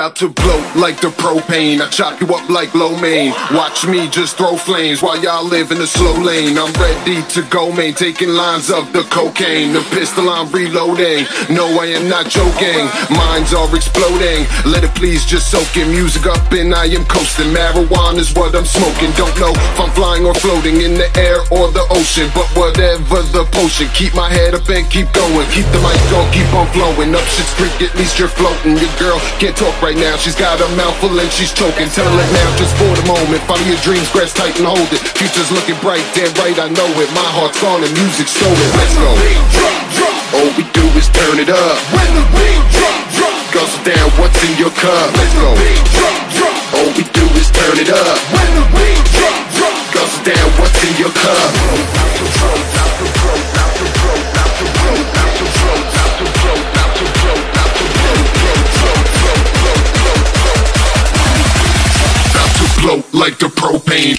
About to blow like the propane. I chop you up like lo mein. Watch me just throw flames while y'all live in the slow lane. I'm ready to go, man. Taking lines of the cocaine. The pistol I'm reloading. No, I am not joking. Minds are exploding. Let it please just soak in. Music up and I am coasting. Marijuana's what I'm smoking. Don't know if I'm flying or floating in the air or the ocean. But whatever the potion, keep my head up and keep going. Keep the mic on, keep on flowing. Up shit's creek, at least you're floating. Your girl can't talk right now. She's got a mouthful and she's choking. Tell her now, just for the moment. Follow your dreams, grasp tight and hold it. Future's looking bright, damn right, I know it. My heart's gone and music's stolen. Let's go. Drop, drop. All we do is turn it up. When the beat drop, drop. Guzzle down what's in your cup. Let's go. Like the propane.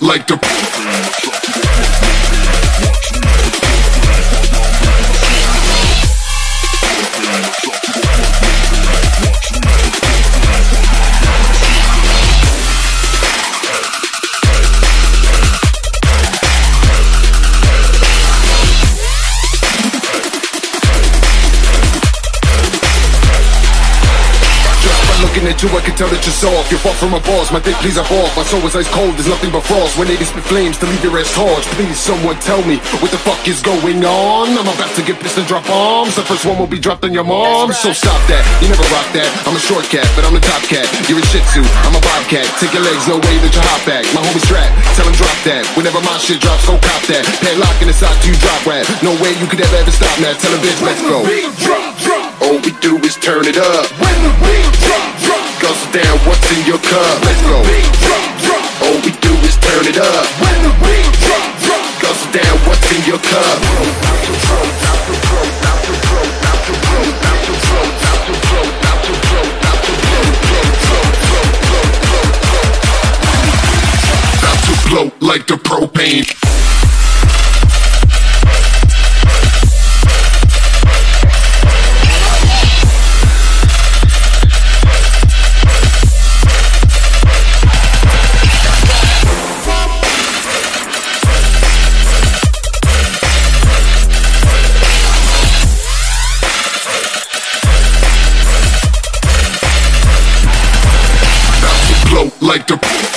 Like the looking at you, I can tell that you're soft. You're far from a boss, my dick, please, I'm off. My soul is ice cold, there's nothing but frost. When they spit flames to leave your ass torch. Please, someone tell me what the fuck is going on. I'm about to get pissed and drop bombs. The first one will be dropped on your mom. So stop that, you never rock that. I'm a short cat, but I'm the top cat. You're a shih tzu, I'm a bobcat. Take your legs, no way that you hop back. My homie strap, tell him drop that. Whenever my shit drops, go cop that. Padlock in the sock, you drop rap. No way you could ever ever stop that. Tell a bitch, let's go. Drop, drop. All we do is turn it up. When the beat drop, Guzzle down what's in your cup. Let's go. All we do is turn it up. When the beat drop, drop. Down what's in your cup. Blow like the propane. like the.